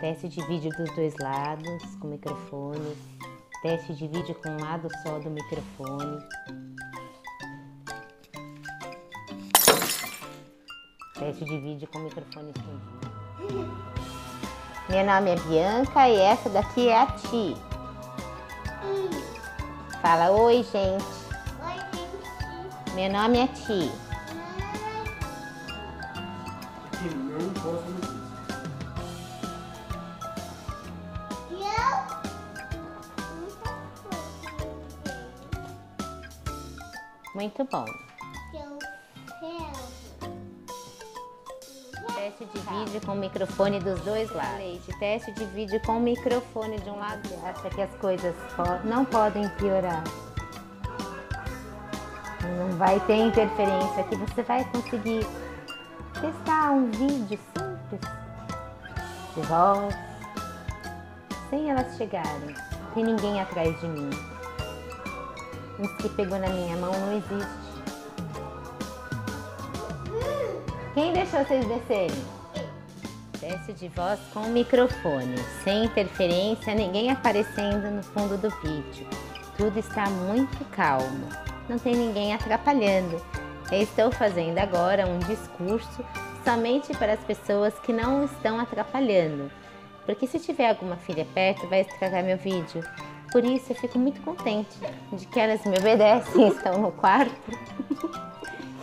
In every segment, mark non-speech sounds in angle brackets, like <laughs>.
Teste de vídeo dos dois lados com microfone. Teste de vídeo com um lado só do microfone. Teste de vídeo com microfone escondido. Meu nome é Bianca e essa daqui é a Ti. Fala oi, gente. Oi, gente. Meu nome é Ti. Que não posso Muito bom. Teste de vídeo com microfone dos dois lados. Leite, teste de vídeo com microfone de um lado. Acha que as coisas não podem piorar? Não vai ter interferência, que você vai conseguir testar um vídeo simples de voz, sem elas chegarem. Tem ninguém atrás de mim. Isso que pegou na minha mão não existe. Quem deixou vocês descerem? Teste de voz com microfone, sem interferência, ninguém aparecendo no fundo do vídeo. Tudo está muito calmo, não tem ninguém atrapalhando. Eu estou fazendo agora um discurso somente para as pessoas que não estão atrapalhando, porque se tiver alguma filha perto vai estragar meu vídeo. Por isso eu fico muito contente de que elas me obedecem, <laughs> estão no quarto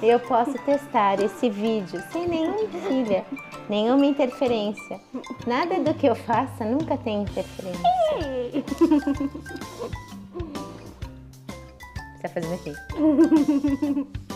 eu posso testar esse vídeo sem nenhuma filha, nenhuma interferência. Nada do que eu faça nunca tem interferência. Você tá fazendo aqui. <laughs>